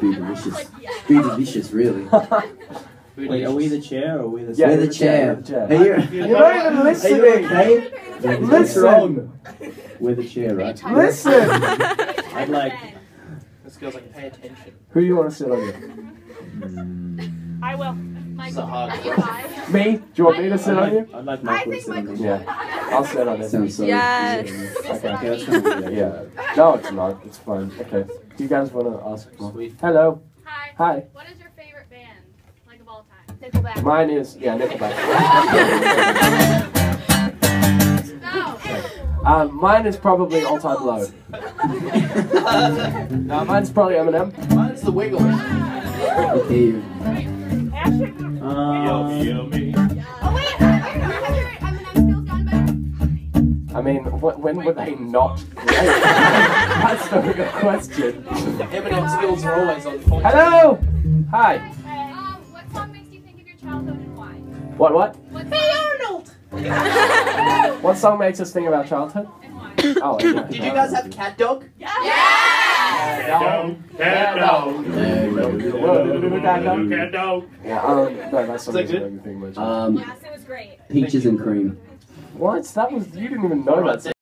Be delicious. Be delicious, really. Wait, are we the chair or are we the Yeah, We're the the chair, chair. you're the chair. Are you, You're not even are you listening. okay? What's wrong? Listen. We're the chair, right? Listen. I'd like. This girl's like, pay attention. Who do you want to sit on you? Mm. I will. This is a hard Are you question. Me? Do you want me to I'd sit on like, you? I'd like I Michael to think sit on Michael me. Yeah. I'll sit on it. Sounds so. Yes. Okay, okay, that's kind of weird. Yeah. No, it's not. It's fine. Okay. Do you guys want to ask? Sweet. Hello. Hi. Hi. What is your favorite band, like of all time? Nickelback. Mine is yeah, Nickelback. No. um, mine is probably all time low. no, mine's probably Eminem. Mine's the Wiggles. Okay. I mean, wh- when were they not great? That's the real question. Eminem skills are always on point. Hello. Hi. Um, what song makes you think of your childhood and why? What? What? What hey Arnold! What song makes us think about childhood? And why? Oh. Yeah. Did you guys have cat dog? Yeah! Cat dog. Cat dog. Cat dog. Yeah. Um. No, that song that doesn't good? make much. Um, Yes, it was great. peaches and cream. What? That was you didn't even know that.